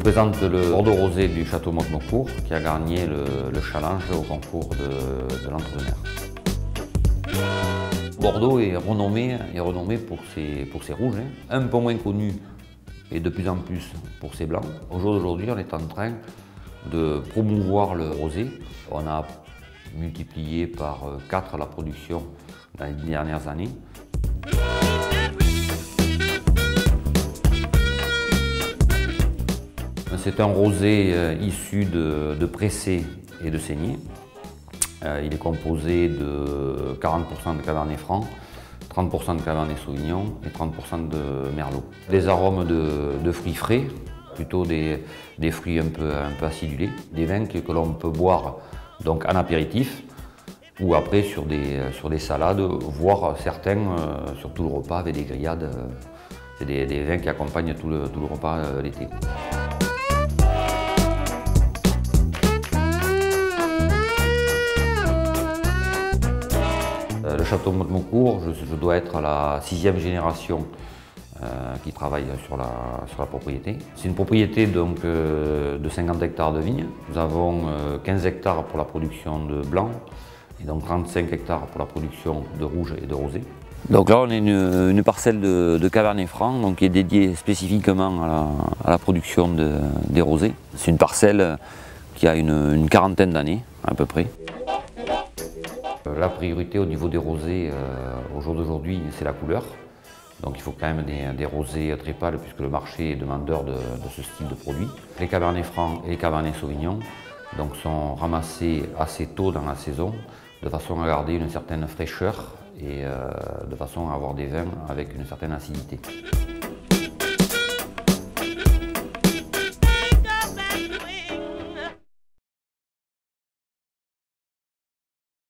présente le Bordeaux Rosé du Château Montmocourt qui a gagné le, challenge au concours de, de l'entrepreneur. Bordeaux est renommé, est renommé pour, ses, pour ses rouges, hein. un peu moins connu et de plus en plus pour ses blancs. Au jour d'aujourd'hui, on est en train de promouvoir le rosé. On a multiplié par 4 la production dans les dernières années. C'est un rosé euh, issu de, de pressé et de saignée. Euh, il est composé de 40% de cabernet franc, 30% de cabernet sauvignon et 30% de merlot. Des arômes de, fruits frais, plutôt des, fruits un peu, acidulés, des vins que, l'on peut boire donc en apéritif ou après sur des, salades, voire certains euh, sur tout le repas avec des grillades. C'est des, vins qui accompagnent tout le repas l'été. Le château Montmocourt, je, dois être la sixième génération euh, qui travaille sur la, propriété. C'est une propriété donc, euh, de 50 hectares de vignes. Nous avons 15 euh, hectares pour la production de blanc et donc 35 hectares pour la production de rouge et de rosé. Donc là, on a une, parcelle de, de, Cabernet Franc donc, qui est dédiée spécifiquement à la, production de, des rosés. C'est une parcelle qui a une, quarantaine d'années à peu près. La priorité au niveau des rosés euh, au jour d'aujourd'hui, c'est la couleur. Donc il faut quand même des, rosés très pâles puisque le marché est demandeur de, ce style de produit. Les cabernets francs et les cabernets sauvignons donc, sont ramassés assez tôt dans la saison de façon à garder une certaine fraîcheur et euh, de façon à avoir des vins avec une certaine acidité.